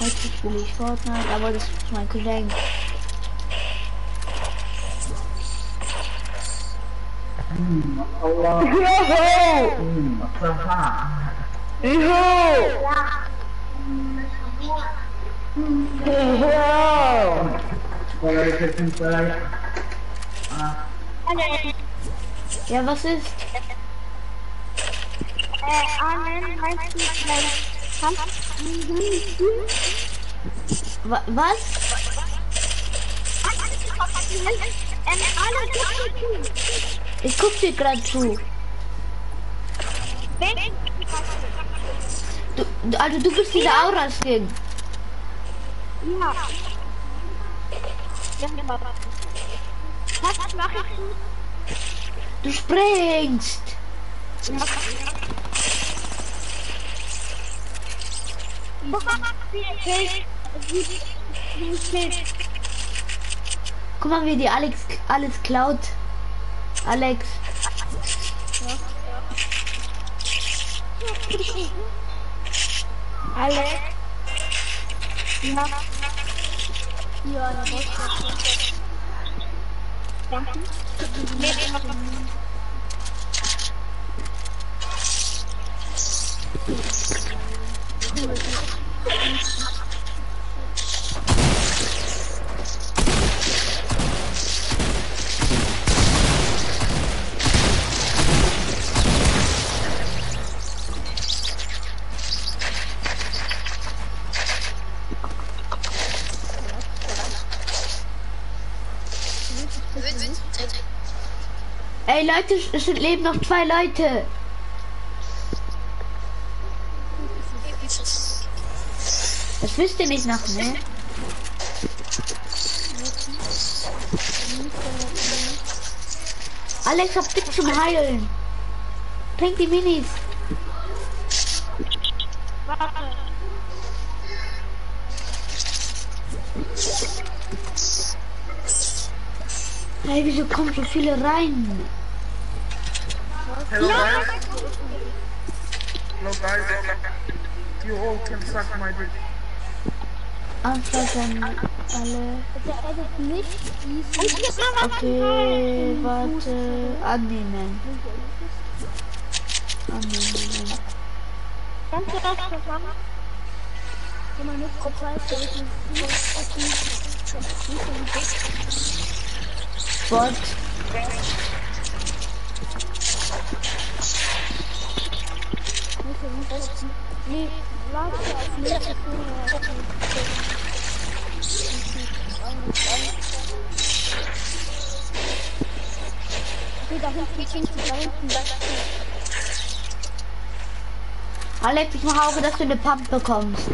Heute spiele ich Fortnite, aber das ist mein Cousin. Allah. Juhu! Hmm, masalah. Juhu! Juhu! Kalau saya simpan ah, Ja, was ist? Äh, Armin, weißt du, mein Kampf? Wa was? Ich guck dir gerade zu. Du, also du bist dieser Aura-Skin. Ja. Ja, Was mache ich? Du springst. Guck mal, wie die Alex alles klaut. Alex. Alle. Ja. Ja, da muss ich. Danke. Mach mal. Ey Leute, es sind- leben noch zwei Leute. Ihr nicht noch, ne? Alex, hab dich zum Heilen. Trink die Minis. Hey, wieso kommen so viele rein? hello guys. Hello guys. You all can suck my dick. Anfang alle. Der edit nicht. Okay, warte. Annehmen. Annehmen. Kannst du das zusammen? Wenn man nicht verzweifelt, Bot. Nee, Alex, ich mache auch, dass du eine Pump bekommst.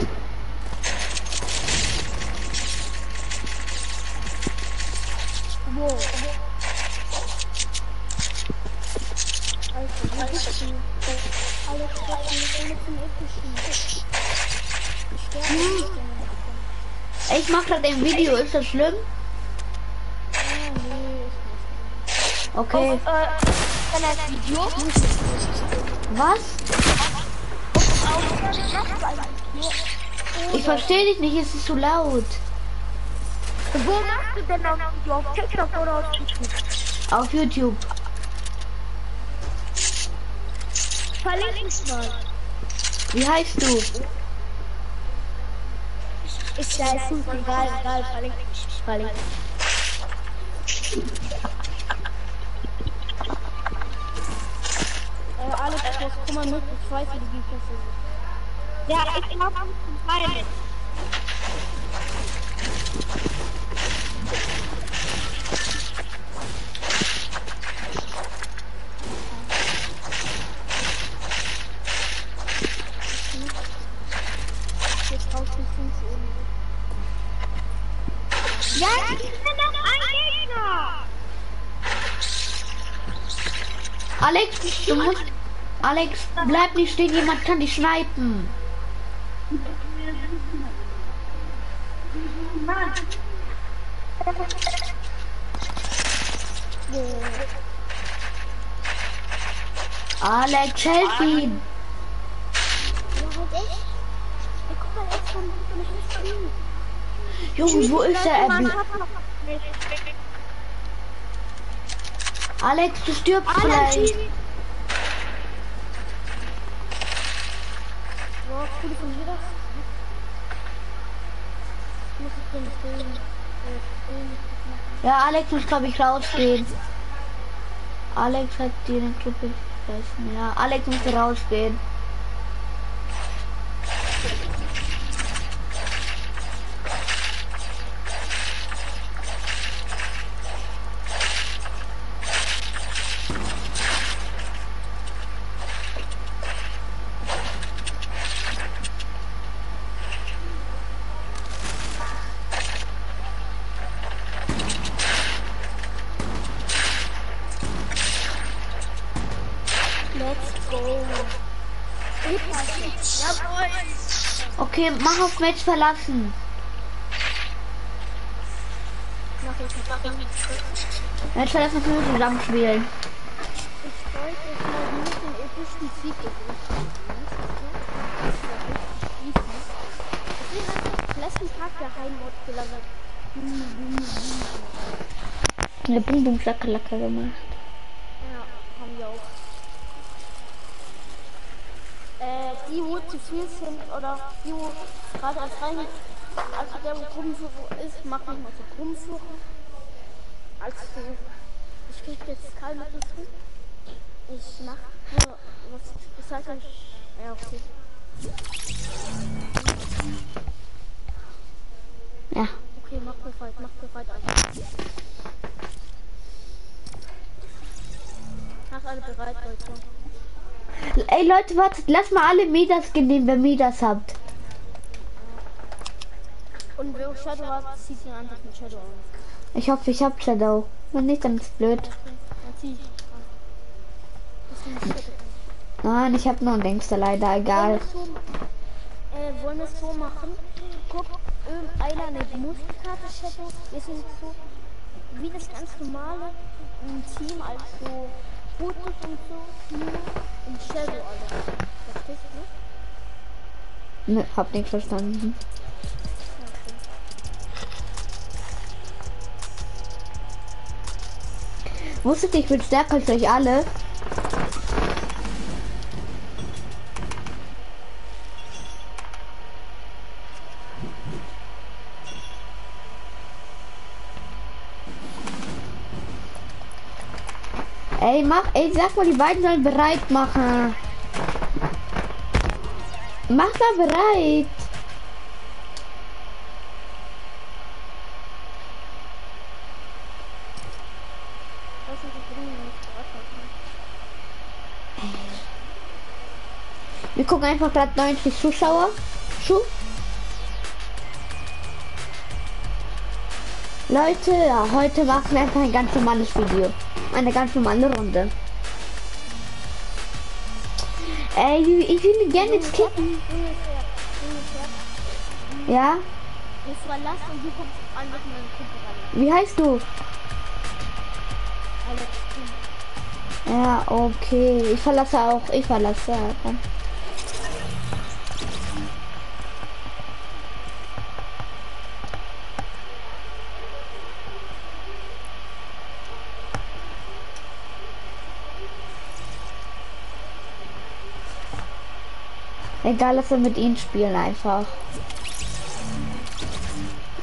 Gerade ein Video, ist das schlimm? Okay. äh, wenn das Video Was? Ich verstehe dich nicht, es ist zu laut. Wo machst du denn auf Video? Auf TikTok oder auf YouTube? Auf YouTube. Verlink mich mal. Wie heißt du? Ist ja ist gut, egal, egal, verlink mich. Verlink Äh, Alex, du hast Kummer mit, ich weiß, wie die Pässe sind. Ja, ich glaube, beide. Jetzt brauchst du fünf irgendwie. Ja, ich bin noch ein Gegner. Alex, du musst. Alex, bleib nicht stehen, jemand kann dich schneiden. Alex, helf ihm. Junge, wo ist der? Mich. Alex, du stirbst Alex, gleich. Dir das. Muss ich den stehen? Äh, machen. Ja, Alex muss, glaube ich, rausgehen. Alex hat dir den Club gefressen. Ja, Alex muss rausgehen. Mach auf Match verlassen. Match verlassen können wir zusammen spielen. Ich wollte jetzt mal nicht den epischen Sieg letzten Tag der Heimat gelagert? Eine Bum Bum Schlackalacker gemacht. Ja, haben wir auch. Äh, die, wo zu viel sind oder die, wo gerade erst rein, also der, wo Gruppenführer ist, macht nicht mal so Gruppenführer. Also, ich krieg jetzt keine dazu. Ich mach nur, was, das heißt, ich, ja, okay. Ja. Okay, mach bereit, mach bereit einfach. Mach alle bereit, Leute. Ey Leute, wartet, lass mal alle Midas nehmen, wer Midas habt. Und wer Shadow hat, zieht ihn einfach mit Shadow an. Ich hoffe, ich hab Shadow. Wenn nicht, dann ist blöd. Ist. Nein, ich hab nur einen Dingster leider, egal. Es äh, wollen wir es so machen? Guck, irgendeiner eine Muskelkarte Shadow. Wir sind so wie das ganz normale Team, also Fotos und so, nur in Shadow alle. Verstehst du? Ne, hab nicht verstanden. Wusstet ihr, ich bin stärker als euch alle? Ey, mach, ey, sag mal, die beiden sollen bereit machen. Mach mal bereit. Das ist die Dinge nicht bereit Wir gucken einfach gerade 90 Zuschauer. Schuh. Leute, ja, heute machen wir einfach ein ganz normales Video. Eine ganz normale Runde. Ey, ich will gerne jetzt ungefähr. Ja? Wie heißt du? Alex, du. Ja, okay. Ich verlasse auch. Ich verlasse. auch. Egal, dass wir mit ihnen spielen einfach.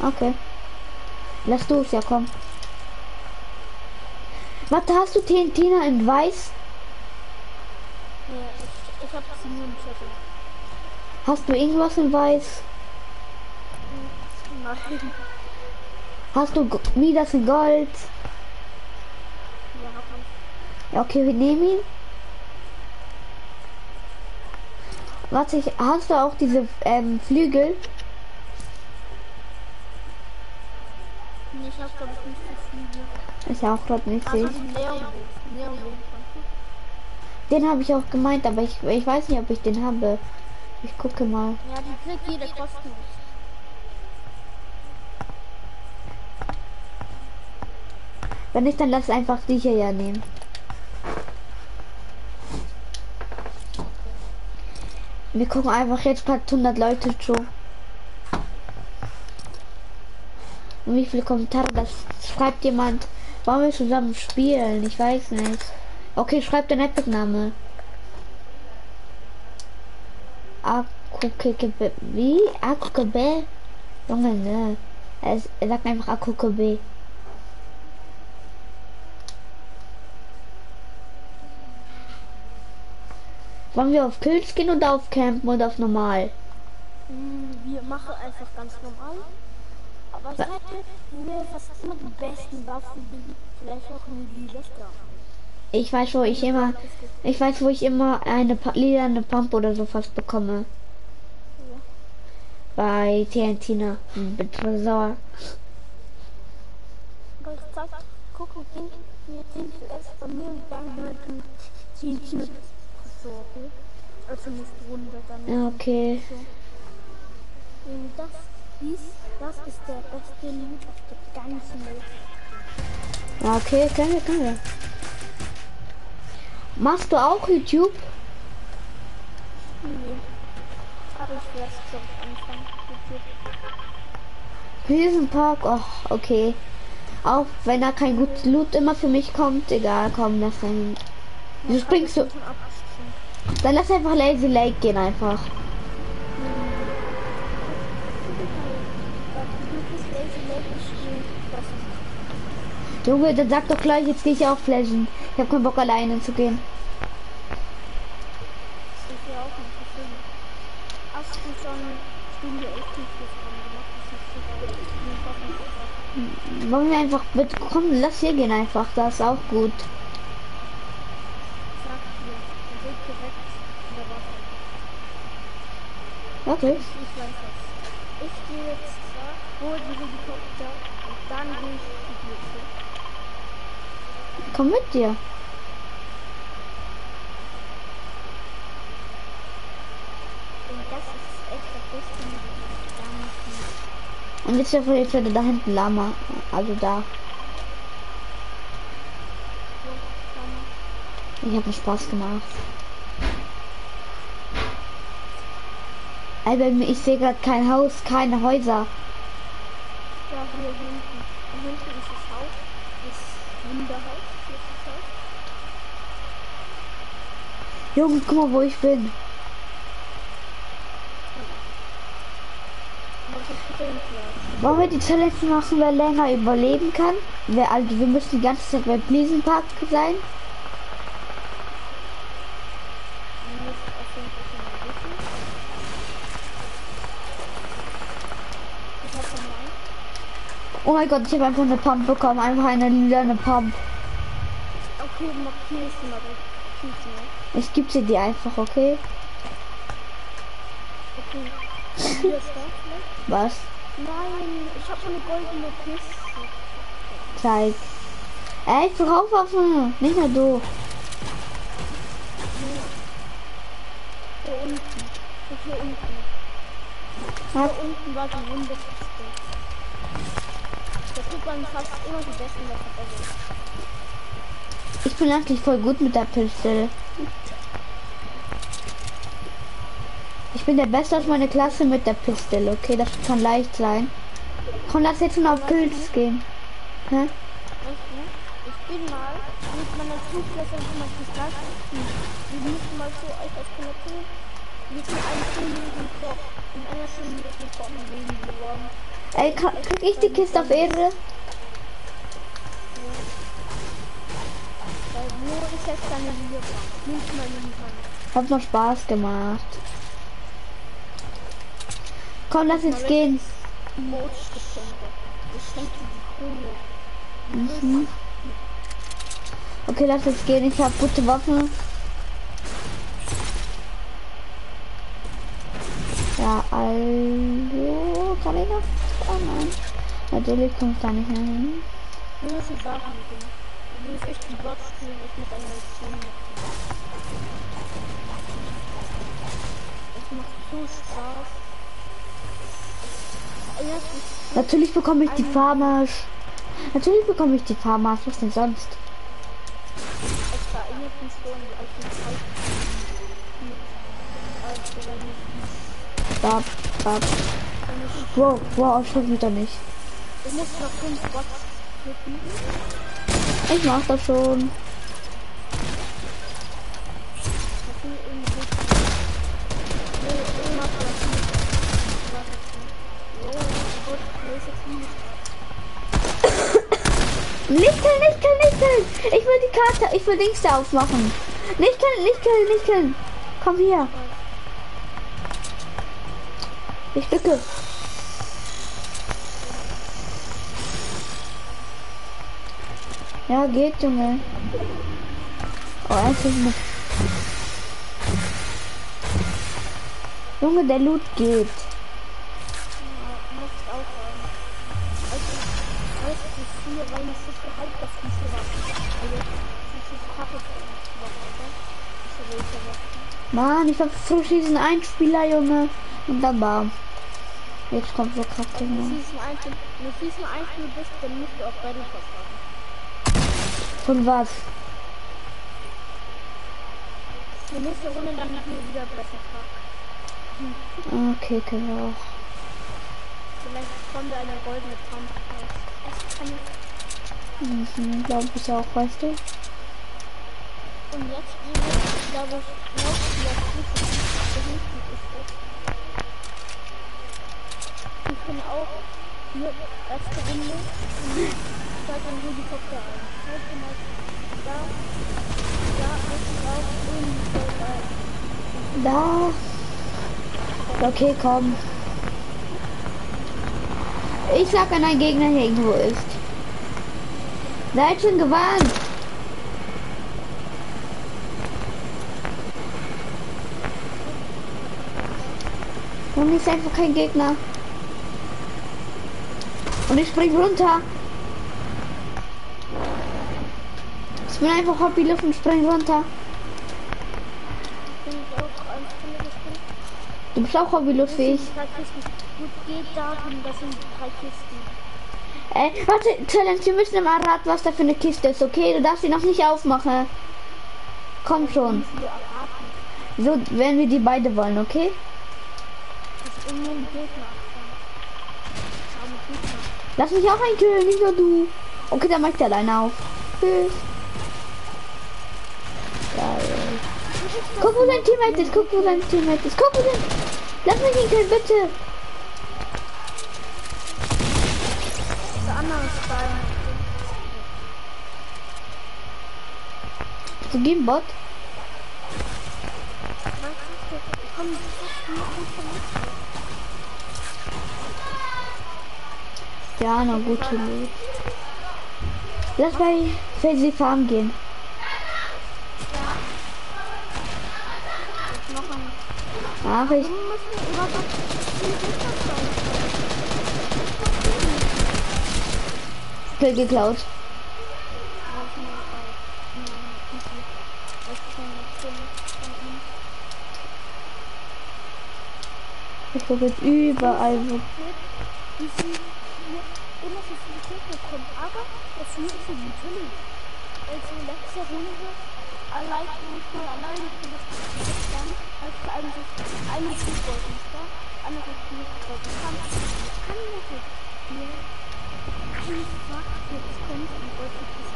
Okay. Lass du es ja komm. Warte, hast du noch in weiß? Nee, ich, ich hab sie nur im Chat. Hast du irgendwas in weiß? Nein. Hast du G- Midas in Gold? Ja, okay, wir nehmen ihn. Warte, ich, hast du auch diese ähm, Flügel? Nee, ich hab glaube ich nicht so viele. Ich auch gerade nicht Also die. Den habe ich auch gemeint, aber ich, ich weiß nicht, ob ich den habe. Ich gucke mal. Ja, die kriegt jeder kostenlos. Wenn nicht, dann lass einfach die hier ja nehmen. Wir gucken einfach jetzt paar 100 Leute zu. Und wie viele Kommentare das schreibt jemand. Wollen wir zusammen spielen? Ich weiß nicht. Okay, schreibt den Epic-Name. Akukebe. Wie? Akukebe? Junge, ne? Er sagt einfach Akukebe. Wollen wir auf Kills gehen oder auf Campen und auf normal? Hm, Wir machen einfach ganz normal. Aber ich hatte, wo wir fast immer die besten Waffen bilden. Vielleicht auch nur die Lechter. Ich weiß, wo ich immer, ich weiß, wo ich immer eine Pa- lilane Pump oder so fast bekomme. Bei TNT mit Tresor. Guck, gehen zuerst bei mir und dann halt ein TNT mit so, okay? Also nicht runter dann. Ja, okay. So. Und das, dies, das ist der beste Loot auf der ganzen Welt. Okay, können wir, können wir. Machst du auch YouTube? Nee. Aber ich werde es schon anfangen. YouTube. Riesenpark, oh, okay. Auch wenn da kein gutes Loot immer für mich kommt, egal, komm, lass dann. Du springst du. Dann lass einfach Lazy Lake gehen einfach. Junge, dann sag doch gleich, jetzt gehe ich auch flashen. Ich habe keinen Bock alleine zu gehen. Hast du schon Stunde 11 gemacht? Das ist so geil. Wollen wir einfach, bitte, komm, lass hier gehen einfach, das ist auch gut. Sag dir, der wird direkt in der Waffe. Okay. Ich weiß das. Ich gehe jetzt da, hol die Helikopter und dann gehe ich dir. okay? Komm mit dir. Und das ist echt das Beste mit Und jetzt ist jetzt wieder da hinten Lama. Also da. Ich habe Spaß gemacht. Alter, ich sehe gerade kein Haus, keine Häuser. Ja, hier hinten. Hinten ist das Haus. Das Wunderhaus. Hier ist das Haus. Junge, guck mal, wo ich bin. Wollen wir die Challenge machen, wer länger überleben kann? Wer, also wir müssen die ganze Zeit bei Pleasen Park sein. Man muss auf jeden Fall schon mal wissen. Ich hab schon mal. Oh mein Gott, ich habe einfach eine Pump bekommen. Einfach eine lilane Pump. Okay, markier ich sie mal. Ich gebe sie dir einfach, okay? Okay. Was? Nein, ich habe eine goldene Kiste. Zeig. Ey, ich brauche. Nicht mehr doof. Hier unten. Und hier unten. Hier unten war die Wunderkiste. Kriegt man fast immer die besten ever. Ich bin eigentlich voll gut mit der Pistole. Ich bin der Beste aus meiner Klasse mit der Pistole. Okay, das kann leicht sein. Komm, lass jetzt schon auf Kills gehen. Hä? Ich bin mal mit meiner Flugklasse und meiner Kristall. Wir müssen mal so euch als Kollektion mit einem stündigen Koch in einer Stunde mit Kochen leben geworden. Ey, kann, krieg ich die Kiste auf Ehre? Hat noch Spaß gemacht. Komm, lass jetzt gehen. Mhm. Okay, lass jetzt gehen. Ich habe gute Waffen. Ja, also kann ich noch? Oh nein. Natürlich kommt da nicht mehr hin. Wir müssen Sachen gehen. Wir müssen echt die Bots spielen. Ich muss eine Mission machen. Es macht so Spaß. Mich Natürlich bekomme ich die Farmers. Natürlich bekomme ich die Farmers. Was denn sonst? Stop, stop. Wow, wow, schon wieder nicht. Ich muss noch fünf Bots töten. Ich mach das schon. Killen, nicht killen. Ich will die Karte, ich will Dings da aufmachen. Nicht killen, nicht killen, nicht killen. Komm hier. Ich drücke. Ja, geht, Junge. Oh, einfach mit. Junge, der Loot geht. Auch ist Mann, ich war frisch diesen Einspieler, Junge. Und dann bam. Jetzt kommt so Kacke, Wenn du Junge. Season 1, wenn du Season 1 Spiel bist, dann musst du auf Battle Pass warten. Von was? Die nächste Runde dann hat mir wieder besser Tag. Okay, können wir auch. Vielleicht kommt da eine goldene Pump raus. Nicht. Mhm, glaube ich auch, weißt du? Und jetzt spielen wir, glaube ich, noch das. Ich bin auch hier erste Runde und steigt ein Helikopter ein. Ihr mal, da, da ist auch. Da. Okay, komm. Ich sag, wenn ein Gegner hier irgendwo ist. Seid schon gewarnt. Und ist einfach kein Gegner. Und ich spring runter. Ich bin einfach Hobbyluft und spring runter. Du bist auch Hobbyluftfähig. Ey, warte, Challenge, wir müssen immer raten, was da für eine Kiste ist, okay? Du darfst sie noch nicht aufmachen. Komm schon. So, wenn wir die beide wollen, okay? Lass mich auch einkillen, nicht nur du. Okay, dann mach ich alleine auf. Tschüss. Geil. Guck, wo sein Teammate ist. Guck, wo sein Teammate ist. Guck, wo sein... Lass mich ihn killen, bitte. Der andere Stein. So, geh im Bot. Ist. Ja, na gut. Lass bei Fancy Farm gehen. Sein. Kill geklaut. Ich gucke jetzt überall. Wo... Die sind hier immer so viele Gegner kommen, aber das ist so natürlich. Also letzte Runde allein nicht für das dann als eine Fußball ist da, andere Fußball kann. Kann jetzt hier einfach jetzt kommt und wollte das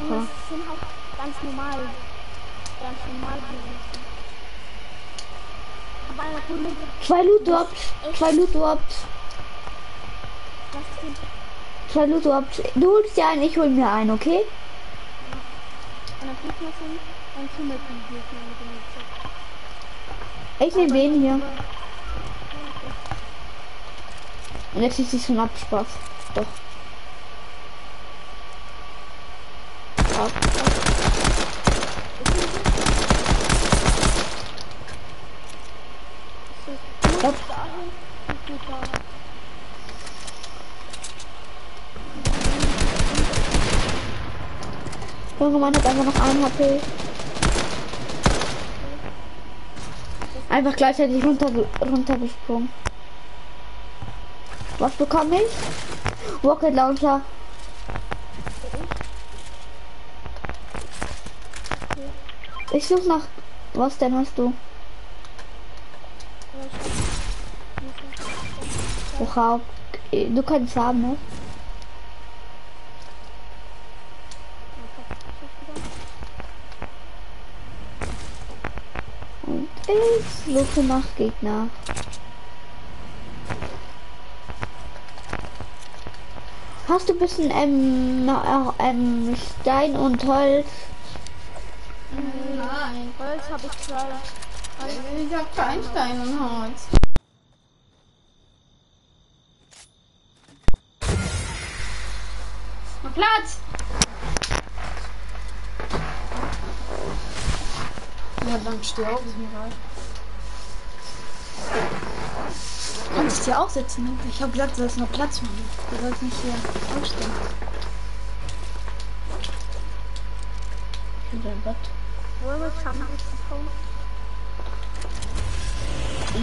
Und das sind halt ganz normal, ganz normal eine Zwei Loot Drops. Zwei Loot Drops. was sind Zwei Loot Drops. Du holst dir einen, ich hol mir einen, okay? Ich nehme den hier. Und jetzt ist es schon ab, Spaß. Doch. Ab. Du Junge, Mann hat einfach noch ein HP. Einfach gleichzeitig runter, runtergesprungen. Was bekomme ich? Rocket Launcher. Ich suche nach. Was denn hast du? Wow. Du kannst haben, ne? Und ich suche nach Gegner. Hast du ein bisschen ähm, äh, ähm, Stein und Holz? Nein. Holz habe ich zwei. Ich hab kein Stein und Holz. Mal Platz! Ja, dann steh auf, ist mir egal. Du kannst hier auch sitzen, ne? Ich habe gesagt, du sollst noch Platz machen. Du sollst nicht hier aufstehen. In dein Bett.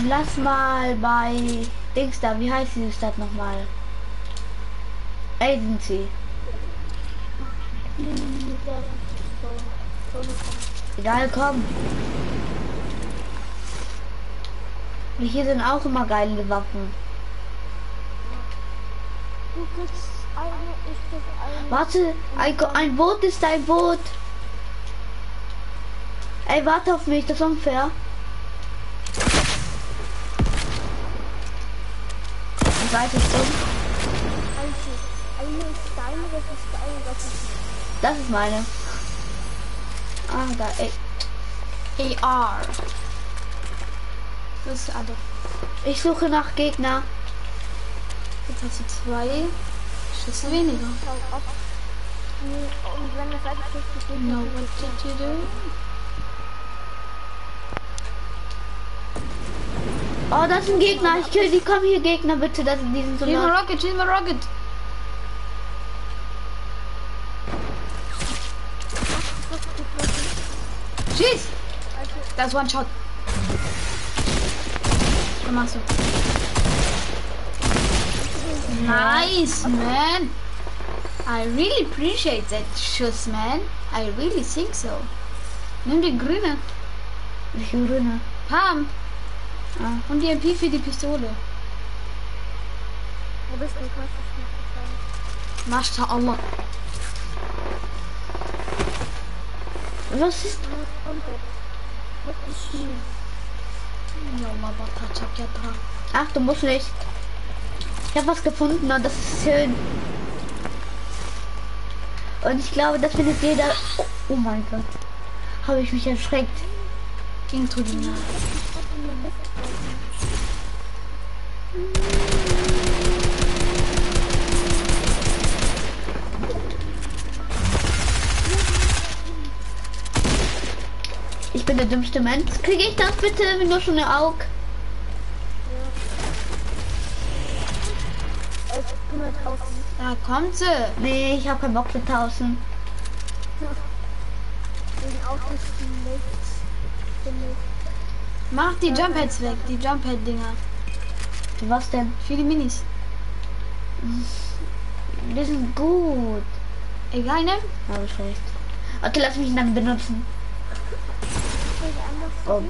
Lass mal bei Dings da, wie heißt diese Stadt nochmal? Agency. Egal, komm. Hier sind auch immer geile Waffen. Eine, ich krieg eine. Warte, ein, ein Boot ist ein Boot. Ey, warte auf mich, das ist unfair. Ich weiß es dumm. Eine, eine ist deine, das ist deine, das ist Das ist meine. Ah, da, ey. AR. Das ist also. Ich suche nach Gegner. Jetzt hast du zwei Schüsse weniger. Und wenn das alles richtig geht, No, what did you do? Oh, das sind Gegner. Ich kill die. Komm hier, Gegner, bitte. Das, die sind so Schieß mal. Rocket, schieß mal Rocket. Schieß! Das ist One Shot. Was machst du? Nice, man. I really appreciate that Schuss, man. I really think so. Nimm die grüne. Ich grüne. Pam. Ah. Und die MP für die Pistole. Wo bist du? Ich weiß es nicht. Mashallah. Was ist? Ach, du musst nicht. Ich habe was gefunden und das ist schön. Und ich glaube, das findet jeder. Oh, oh mein Gott. Habe ich mich erschreckt. The der dümmste Mensch. Kriege ich das bitte? Du schon eine Aug. Ich bin mit draußen. Da kommt sie. Nee, ich habe keinen Bock für 1000. Wegen Ausrüsten nichts. Finde ich. Mach die Jump-Heads weg, die Jump-Head-Dinger. Was denn? Für die Minis. Die sind gut. Egal, ne? Habe ich recht. Okay, lass mich dann benutzen. Ich will anders Oh.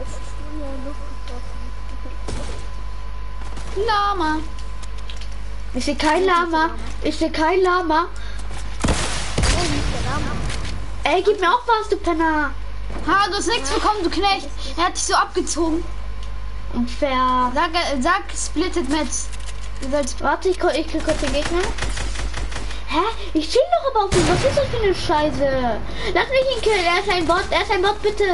Es ist in der Luft. Lama. Ich sehe kein Lama. Ich sehe kein Lama. Ey, gib mir auch was, du Penner. Ha, du hast nichts bekommen, du Knecht. Er hat dich so abgezogen. Unfair. Sag, äh, sag Splitted Metz. Du sollst. Warte, ich, ich krieg kurz den Gegner. Hä? Ich chill doch aber auf ihn. Was ist das für eine Scheiße? Lass mich ihn killen. Er ist ein Bot. Er ist ein Bot, bitte.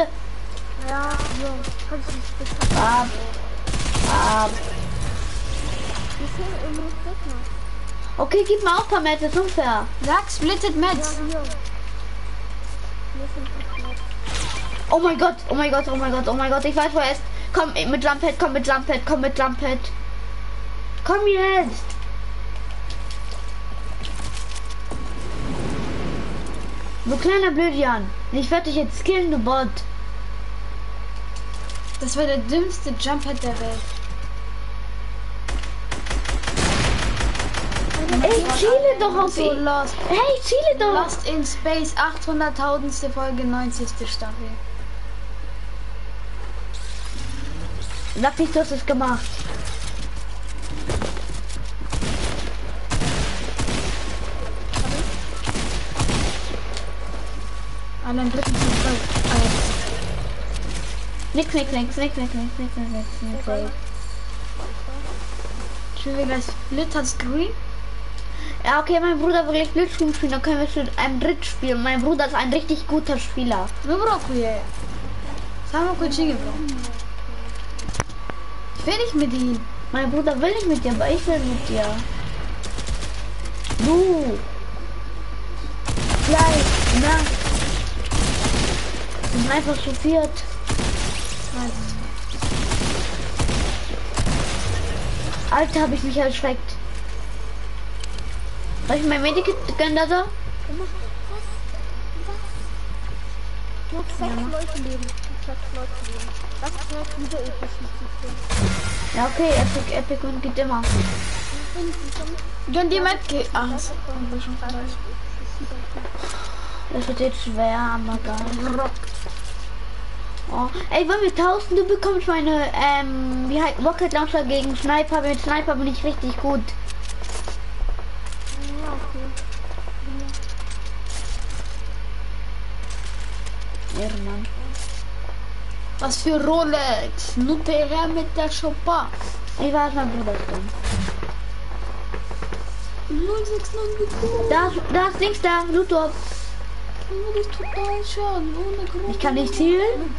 Ja, ja. Kannst du nicht bitte. Ab. Ab. Okay, gib mir auch Pamette. Das ist unfair. Sag Splitted Metz. Ja. Oh mein Gott. Oh mein Gott. Oh mein Gott. Oh mein Gott. Ich weiß, wo er ist. Komm mit Jumppad. Komm mit Jumppad. Komm mit Jumppad. Komm jetzt. Du kleiner Blödian. Ich werde dich jetzt killen, du Bot. Das war der dümmste Jump-Head der Welt. Ey, chiele doch auf So ihn. lost. Hey, chiele doch. Lost in Space, 800.000. Folge, 90. Staffel. Nicht, du hast es gemacht. Allein dritten Platz. Alter. Nix, nix, nix, nix, nix, nix, nix, nix, nix, nix, nix. Spielen wir gleich Blitzer Screen? Ja, okay, mein Bruder will gleich Blitzschirm spielen, dann können wir zu einem Dritt spielen. Mein Bruder ist ein richtig guter Spieler. Dobro je. Samo kočinje, bro. Ich will nicht mit ihm. Mein Bruder will nicht mit dir, aber ich will mit dir. Du. Gleich, na. Sind einfach zu viert. Alter, habe ich mich erschreckt. Soll ich mein Medikit gönnen, da? Noch sechs Leute leben. Noch sechs Leute leben. Das ist jetzt wieder episch nicht Ja, okay, Epic, Epic und geht immer. Gönn die Metke. Ah, das Das wird jetzt schwer, aber geil. Oh. Ey, wollen wir tauschen? Du bekommst meine, ähm, wie heißt Rocket Launcher gegen Sniper. Mit Sniper bin ich richtig gut. Ja, okay. Ehrenmann. Was für Rolex. Nutella mit der Chopin. Ich weiß, mein Bruder ist dumm. 069 Da, da links da, Luthor. Das ist total schön. Ohne Grund. Ich kann nicht zielen.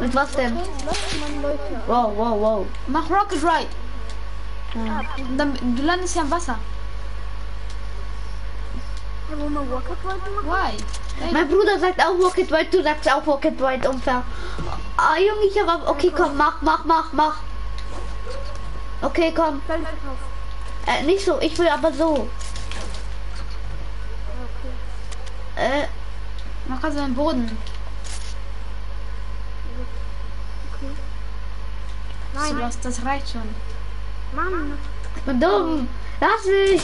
Mit was denn? Wow, wow, wow. Mach Rocket Ride. Ja. Dann, du landest ja im Wasser. Ride? Why? Mein Bruder sagt auch Rocket White, du sagst auch Rocket White unfair. Ah, Junge, ich habe okay, komm, mach, mach, mach, mach. Okay, komm. Äh, nicht so, ich will aber so. Äh, mach also den Boden. Nein, So, das, das reicht schon. Mann. ich bin dumm. Lass mich.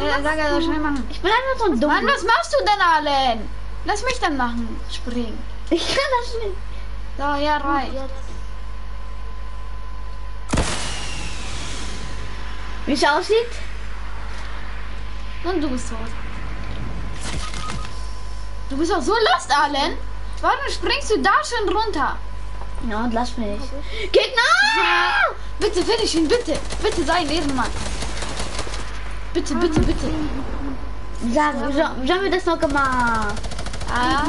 Ja, sag er, schnell machen. Ich bin einfach so dumm. Mann, was machst du denn, Allen? Lass mich dann machen. Springen. Ich kann das nicht. So, ja, reicht. Wie es aussieht? Und du bist tot. Du bist auch so lost, Allen. Warum springst du da schon runter? Ja, und lass mich. Gegner! Bitte finish ihn, bitte. Bitte sei ein Ehrenmann. Bitte, bitte, bitte. Sag, so, so haben wir das noch gemacht? Ah.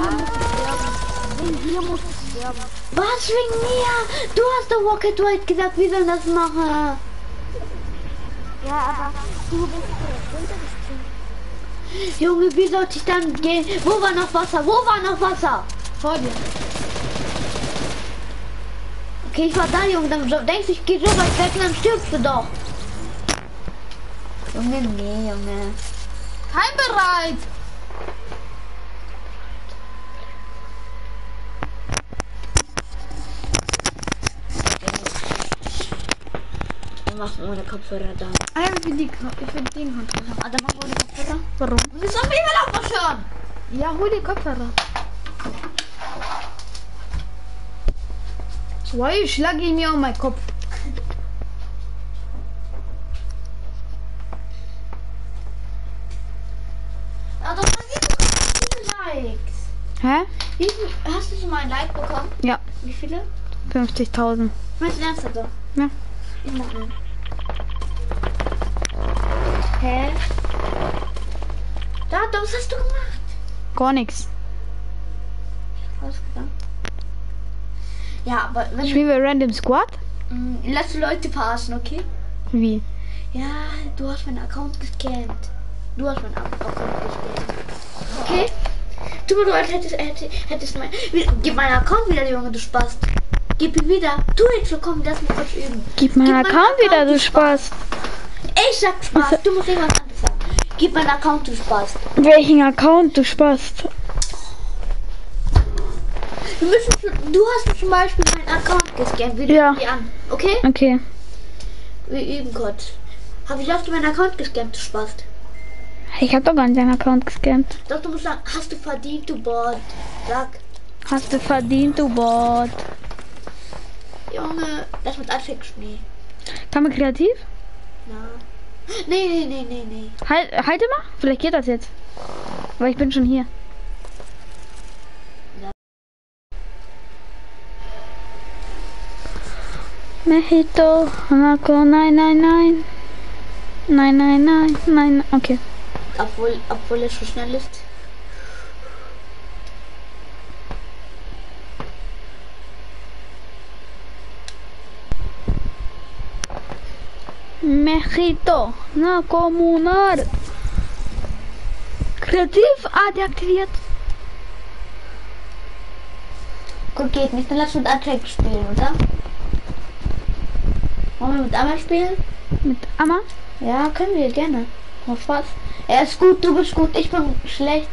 Was wegen mir? Du hast doch Rocket White gesagt, wir sollen das machen. Ja, aber du bist direkt runtergesprungen. Junge, wie sollte ich dann gehen? Wo war noch Wasser? Wo war noch Wasser? vor dir. Okay, ich war da, Junge. Dann denkst du, ich gehe so weit weg dann stirbst du doch. Junge, nee, Junge. Heimbereit. Machen ohne Kopfhörer da. Ah, ich will, die, ich will den Controller. Ah, dann machen wir ohne Kopfhörer. Warum? Wir sollen immer noch was hören. Ja, hol die Kopfhörer. Zwei schlage ich mir um meinen Kopf. Ah, doch, wie viele Likes? Hä? Wie viel, hast du schon mal ein Like bekommen? Ja, Wie viele? 50.000. Meinst du ernsthaft doch? Ja. Ich mach einen. Hä? Da, da, was hast du gemacht? Gar nichts. Ja, aber wenn Spielen wir Random Squad? Mm, Lass die Leute verarschen, okay? Wie? Ja, du hast meinen Account gescannt. Du hast meinen Account gescannt. Okay? Du als hättest, hättest, hättest mein. Gib meinen Account wieder, Junge, du Spaß. Gib ihn wieder. Tu jetzt komm, lass mal kurz üben. Gib meinen meinen Account wieder, Account, du du Spaß. Ich sag Spaß, du musst irgendwas anderes sagen. Gib meinen Account, du Spaß. Welchen Account, du Spaß? Du, müssen, du hast zum Beispiel meinen Account gescannt. Wir Ja. die an. Okay? Okay. Wir üben kurz. Hab ich du meinen Account gescannt, du Spaß? Ich hab doch gar nicht deinen Account gescannt. Doch, du musst sagen, hast du verdient, du Bot. Sag. Hast du verdient, du Bot. Junge, das mit Anfang Schnee. Kann man kreativ? Ja. Nee, nee, nee, nee, nee. Halt, halte mal. Vielleicht geht das jetzt. Aber ich bin schon hier. Mejito, Hanako, nein, nein, nein. Nein, nein, nein, nein. Okay. Obwohl, obwohl er so schnell ist. Mejito, na kommunar. Kreativ ah, deaktiviert. Gut, geht nicht. Dann lass uns Attack spielen, oder? Wollen wir mit Amma spielen? Mit Amma. Ja, können wir gerne. Macht Spaß. Er ist gut, du bist gut, ich bin schlecht.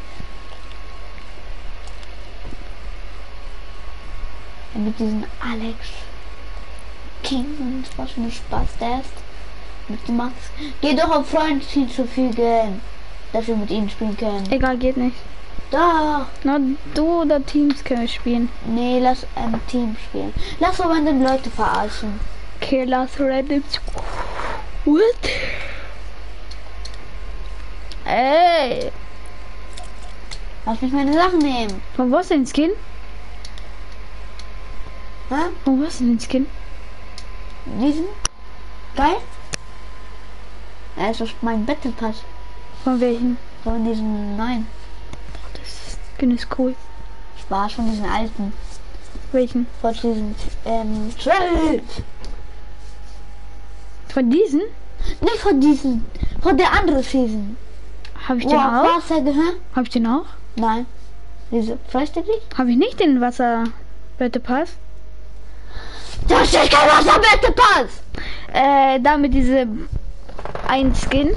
Mit diesem Alex King und was für ein Spaß der ist. Mit dem Max. Geh doch auf Freund hinzufügen, dass wir mit ihnen spielen können. Egal, geht nicht. Doch. Na, du oder Teams können wir spielen. Nee, lass ein Team spielen. Lass aber random Leute verarschen. Okay, lass random. What? Ey, Lass mich meine Sachen nehmen. von ist denn Skin? Hä? Von ist denn Skin? Diesen? Geil? Ja, ist das mein Battle Pass. Von welchen? Von diesem neuen. Das Skin ist cool. Spaß von diesen alten. Welchen? Von diesen, ähm, 12. Von diesen? Nicht von diesen. Von der anderen Season. Habe ich den auch auch? Wasser gehört? Habe ich den auch? Nein. Diese, weißt du nicht? Habe ich nicht den Wasser Battle Pass? Da steht kein Wasser Battle Pass! Äh, da mit diese ein Skin.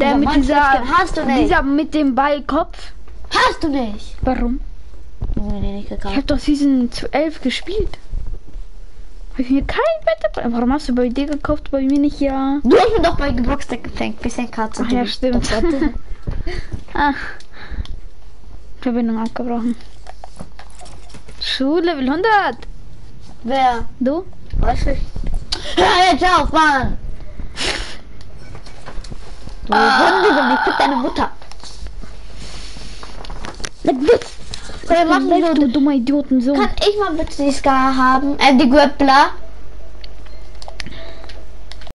Der Dieser mit dieser hast du nicht. dieser mit dem Ballkopf. Hast du nicht? Warum? Ich hab Ich habe doch Season 12 gespielt. Habe ich mir kein Pass. Warum hast du bei dir gekauft, bei mir nicht ja? Du hast mir doch bei Geburtstag geschenkt. Bisschen Katze. Ach ja, stimmt. Ah. Verbindung abgebrochen. Schullevel 100. Wer? Du? Weiß ich. Hör jetzt auf, Mann! Du Hunde, ich fick deine Mutter. Mit Witz. Äh, was Bleib, so, du dummer Idiotensohn. kann ich mal bitte die Ska haben? Äh, die Göppler?